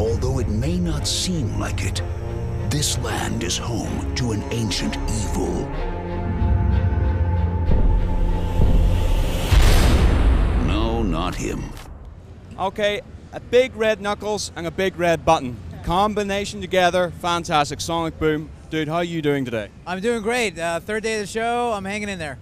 Although it may not seem like it, this land is home to an ancient evil. No, not him. Okay, a big red knuckles and a big red button. Combination together, fantastic. Sonic Boom. Dude, how are you doing today? I'm doing great. Uh, third day of the show. I'm hanging in there.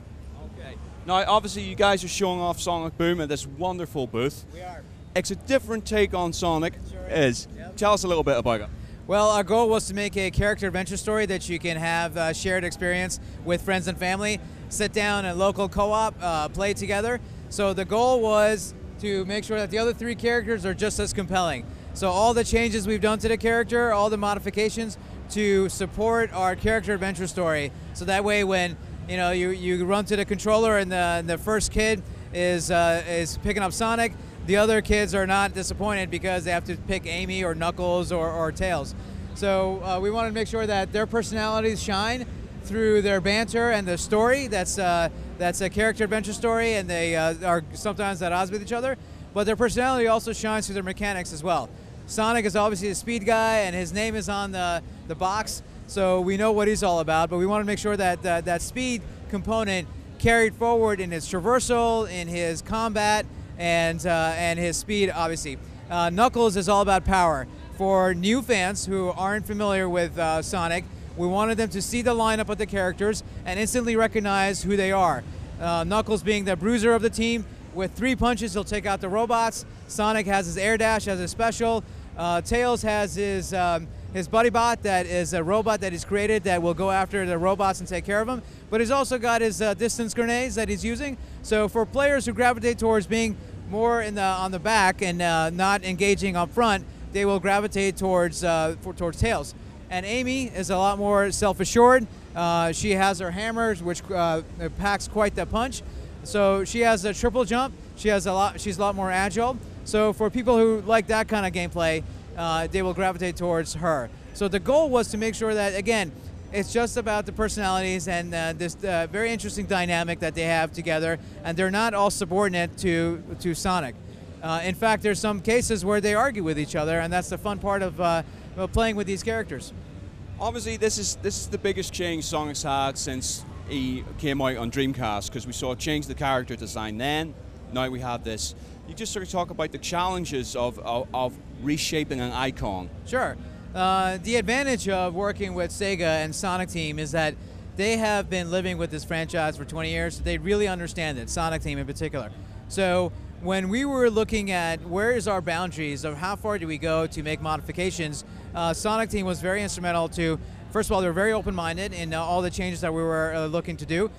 Okay. Now, obviously, you guys are showing off Sonic Boom at this wonderful booth. We are. It's a different take on Sonic. Sure is. Yep. Tell us a little bit about it. Well, our goal was to make a character adventure story that you can have uh, shared experience with friends and family, sit down at a local co-op, uh, play together. So the goal was to make sure that the other three characters are just as compelling. So all the changes we've done to the character, all the modifications to support our character adventure story. So that way, when you know you, you run to the controller and the, and the first kid is uh, is picking up Sonic, the other kids are not disappointed because they have to pick Amy or Knuckles or, or Tails. So uh, we wanted to make sure that their personalities shine through their banter and the story. That's uh, that's a character adventure story, and they uh, are sometimes at odds with each other. But their personality also shines through their mechanics as well. Sonic is obviously a speed guy, and his name is on the the box, so we know what he's all about. But we want to make sure that uh, that speed component carried forward in his traversal, in his combat, and uh, and his speed, obviously. Uh, Knuckles is all about power. For new fans who aren't familiar with uh, Sonic, we wanted them to see the lineup of the characters and instantly recognize who they are. Uh, Knuckles being the bruiser of the team, with three punches he'll take out the robots. Sonic has his air dash as a special. Uh, Tails has his um, his buddy bot that is a robot that he's created that will go after the robots and take care of them. But he's also got his uh, distance grenades that he's using. So for players who gravitate towards being more in the on the back and uh, not engaging up front, they will gravitate towards uh, for, towards Tails. And Amy is a lot more self-assured. Uh, she has her hammers, which uh, packs quite the punch. So she has a triple jump. She has a lot. She's a lot more agile. So for people who like that kind of gameplay, uh, they will gravitate towards her. So the goal was to make sure that again, it's just about the personalities and uh, this uh, very interesting dynamic that they have together, and they're not all subordinate to to Sonic. Uh, in fact, there's some cases where they argue with each other, and that's the fun part of uh, playing with these characters. Obviously, this is this is the biggest change Sonic's had since he came out on Dreamcast because we saw change the character design then. Now we have this. You just sort of talk about the challenges of, of, of reshaping an icon. Sure. Uh, the advantage of working with Sega and Sonic Team is that they have been living with this franchise for 20 years. They really understand it, Sonic Team in particular. So when we were looking at where is our boundaries of how far do we go to make modifications, uh, Sonic Team was very instrumental to. First of all, they were very open-minded in uh, all the changes that we were uh, looking to do,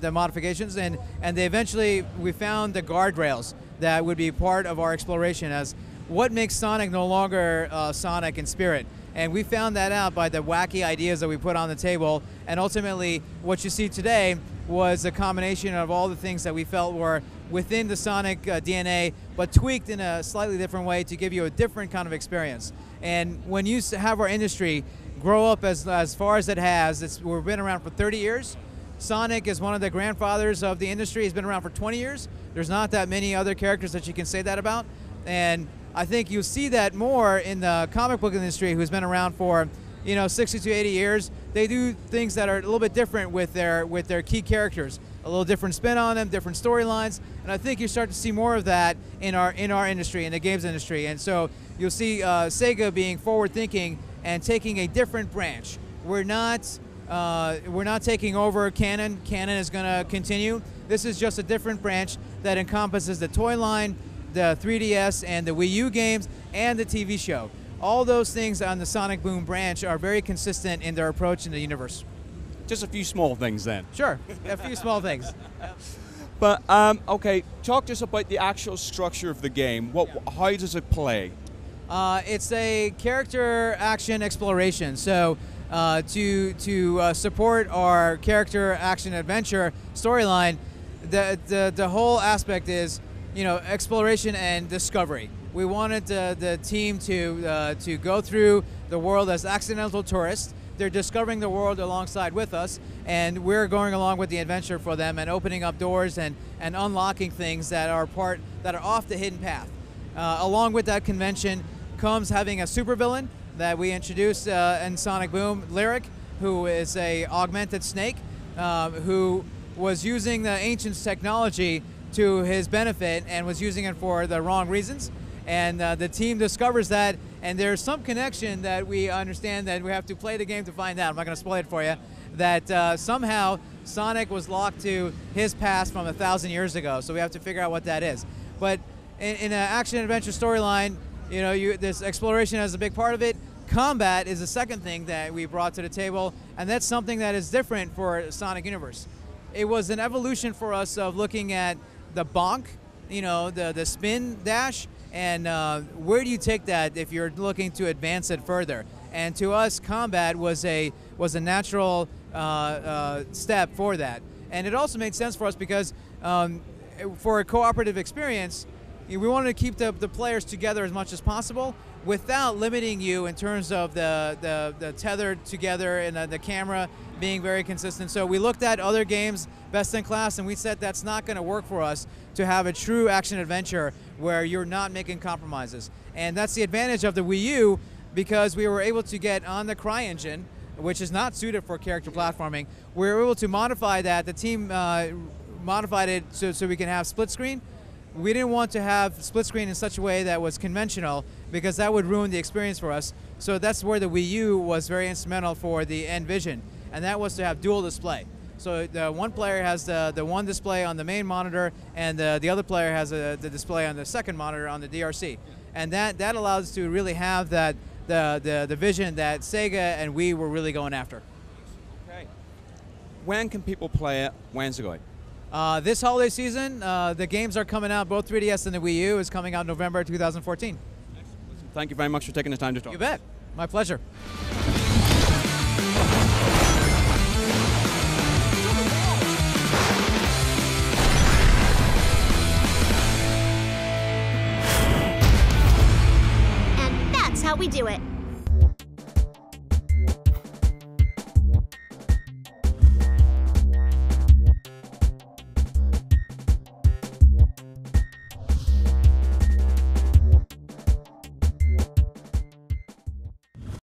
the modifications, and and they eventually we found the guardrails that would be part of our exploration as what makes Sonic no longer uh, Sonic in spirit. And we found that out by the wacky ideas that we put on the table. And ultimately, what you see today was a combination of all the things that we felt were within the Sonic uh, DNA, but tweaked in a slightly different way to give you a different kind of experience. And when you have our industry grow up as, as far as it has, it's, we've been around for 30 years. Sonic is one of the grandfathers of the industry. He's been around for 20 years. There's not that many other characters that you can say that about. And I think you'll see that more in the comic book industry, who's been around for, you know, 60 to 80 years. They do things that are a little bit different with their with their key characters, a little different spin on them, different storylines, and I think you start to see more of that in our in our industry, in the games industry. And so you'll see uh, Sega being forward thinking and taking a different branch. We're not uh, we're not taking over Canon. Canon is going to continue. This is just a different branch that encompasses the toy line, the 3DS, and the Wii U games, and the TV show. All those things on the Sonic Boom branch are very consistent in their approach in the universe. Just a few small things then. Sure, a few small things. But um, okay, talk to us about the actual structure of the game. What, how does it play? Uh, it's a character action exploration. So uh, to to uh, support our character action adventure storyline, the, the the whole aspect is you know exploration and discovery. We wanted the, the team to uh, to go through the world as accidental tourists. They're discovering the world alongside with us, and we're going along with the adventure for them and opening up doors and, and unlocking things that are part that are off the hidden path. Uh, along with that convention comes having a supervillain that we introduced uh, in Sonic Boom, Lyric, who is a augmented snake, um, who was using the Ancients technology to his benefit and was using it for the wrong reasons. And uh, the team discovers that, and there's some connection that we understand that we have to play the game to find out. I'm not going to spoil it for you. That uh, somehow Sonic was locked to his past from a thousand years ago, so we have to figure out what that is. But in, in an action adventure storyline, you know, you, this exploration has a big part of it. Combat is the second thing that we brought to the table, and that's something that is different for Sonic Universe. It was an evolution for us of looking at the bonk, you know, the, the spin dash, and uh, where do you take that if you're looking to advance it further? And to us, combat was a was a natural uh, uh, step for that, and it also made sense for us because um, for a cooperative experience, we wanted to keep the, the players together as much as possible without limiting you in terms of the, the, the tethered together and the, the camera being very consistent. So we looked at other games, best in class, and we said that's not going to work for us to have a true action adventure where you're not making compromises. And that's the advantage of the Wii U because we were able to get on the CryEngine, which is not suited for character platforming. We were able to modify that. The team uh, modified it so, so we can have split screen we didn't want to have split screen in such a way that was conventional because that would ruin the experience for us. So that's where the Wii U was very instrumental for the N-Vision, and that was to have dual display. So the one player has the, the one display on the main monitor, and the, the other player has a, the display on the second monitor on the DRC. And that, that allows us to really have that the, the, the vision that Sega and we were really going after. Okay. When can people play it? When's it going? Uh, this holiday season, uh, the games are coming out. Both 3DS and the Wii U is coming out November 2014. Thank you very much for taking the time to talk. You bet. My pleasure. And that's how we do it.